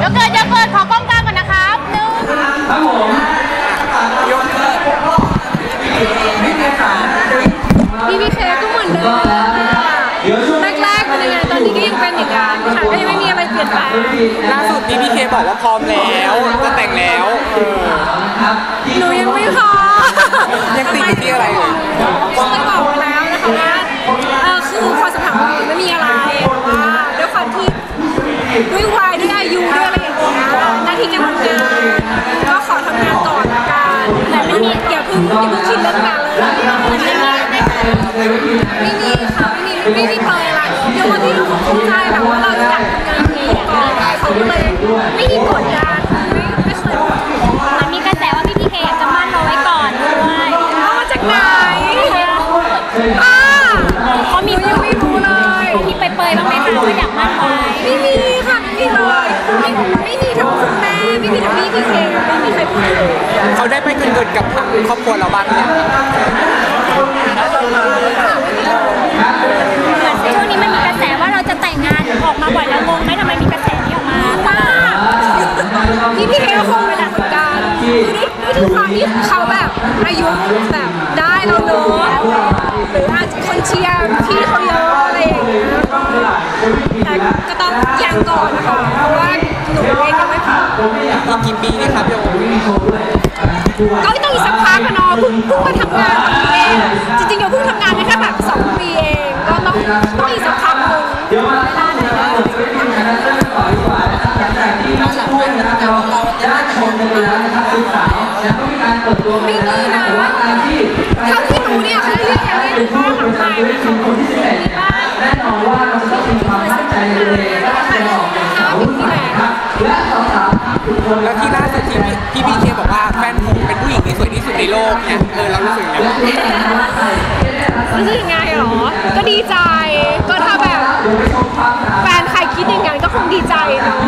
เดี๋ยวเกิดเดี๋ยวเกิดขอกล้องกลางก่อนนะครับหนึ่งครับผมยกเลิกพีพีเคก็เหมือนเดิมแรกๆเป็นยังไงตอนนี้ก็ยังเป็นอย่างนั้นค่ะก็ยังไม่มีอะไรเปลี่ยนแปลงล่าสุดพี่พีเคบอกว่าพร้อมแล้วจะแต่งแล้วเออหนูยังไม่พอยังติดอยู่ที่อะไรอยู่ คิดเรื่องงานเลยไม่มีค่ะไม่มีไม่มีเปรยอะไรเดี๋ยววันที่เราเข้าใจแบบว่าเราอยากทำงานนี้ก่อนเขาก็เลยไม่มีกดดันไม่ไม่เคยบอกมันมีกระแสว่าพี่พีเคอยากจะหมั้นเราไว้ก่อนด้วยเอามาจากไหนป้าเขามียังไม่รู้เลยมีเปรยๆบ้างไหมคะว่าอยากหมั้นไว้ไม่มีค่ะไม่มีเลยไม่ไม่มีทั้งคุณแม่ไม่มีทั้งพี่พีเคไม่มีใครพูดเลย เขาได้ไปเกินๆกับทางครอบครัวเราบ้างหรือยังเหมือนช่วงนี้มันมีกระแสว่าเราจะแต่งงานออกมาบ่อยแล้วงงไหมทำไมมีกระแสนี้ออกมาป้าพี่พี่เคก็คงเป็นเหมือนกันคือด้วยด้วยความที่เขาแบบอายุแบบได้แล้วเนอะหรืออาจจะคนเชียร์พี่เขาเยอะอะไรอย่างเงี้ยก็แต่ก็ต้องยังก่อนนะคะเพราะว่าหนูเองยังไม่พร้อมอีกกี่ปีนี่ครับโยม ก็ต้องอีกสักพักอะเนาะเพิ่งเพิ่งมาทำงานแบบนี้เองจริงๆเดี๋ยวเพิ่งทำงานได้แค่แบบสองปีเองก็ต้องต้องอีกสักพักหนึงเวลาไหนนะไม่มีนะเท่าที่รู้เนี่ยเขาเรียกแค่เรียกว่าหลังไม้ไม่ของคนที่บ้านแน่นอนว่าเราต้องมีความตั้งใจเลยแล้วก็จะบอกนะครับที่ไหนแล้วที่ล่าสุดที่พี่พีเค ในโลกเนี่ยเออเรารู้สึกยังไงบ้างรู้สึกยังไงหรอ ก็ดีใจ ก็ถ้าแบบ แฟนใครคิดอย่างนั้นก็คงดีใจเนาะ